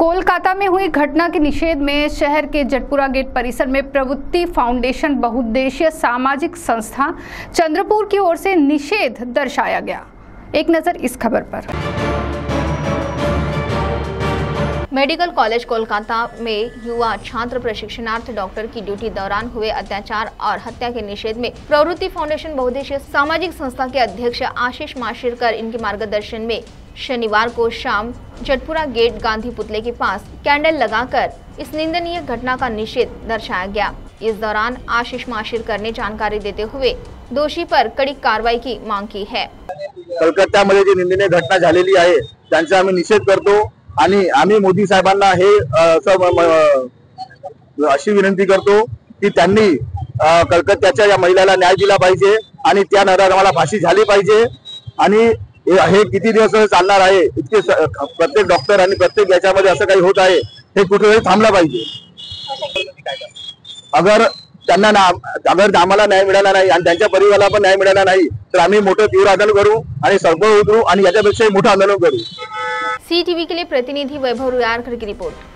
कोलकाता में हुई घटना के निषेध में शहर के जटपुरा गेट परिसर में प्रवृत्ति फाउंडेशन बहुद्देशीय सामाजिक संस्था चंद्रपुर की ओर से निषेध दर्शाया गया। एक नज़र इस खबर पर। मेडिकल कॉलेज कोलकाता में युवा छात्र प्रशिक्षणार्थ डॉक्टर की ड्यूटी दौरान हुए अत्याचार और हत्या के निषेध में प्रवृत्ति फाउंडेशन बहुद्देशीय सामाजिक संस्था के अध्यक्ष आशीष माशिरकर इनके मार्गदर्शन में शनिवार को शाम जटपुरा गेट गांधी पुतले के पास कैंडल लगाकर इस निंदनीय घटना का निषेध दर्शाया गया। इस दौरान आशीष माशिरकर ने जानकारी देते हुए दोषी पर कड़ी कार्रवाई की मांग की है। कलकत्त्यामध्ये जी निंदनीय घटना आम्ही निषेध करतो। आणि आम्ही मोदी साहेबांना हे असं अशी विनंती करतो की त्यांनी कलकत्त्याच्या या महिलेला न्याय दिला पाहिजे आणि त्या नराधमाला फाशी झाली पाहिजे. आणि हे किती दिवस चालणार आहे इतके प्रत्येक डॉक्टर आणि प्रत्येक याच्यामध्ये असं काही होत आहे हे कुठेतरी थांबलं पाहिजे. अगर त्यांना ना अगर आम्हाला न्याय मिळाला नाही आणि त्यांच्या परिवाराला पण न्याय मिळाला नाही तर आम्ही मोठं तीव्र आंदोलन करू आणि सर्व उतरू आणि याच्यापेक्षाही मोठं आंदोलन करू. सी टीवी के लिए प्रतिनिधि वैभव रुयारकर की रिपोर्ट।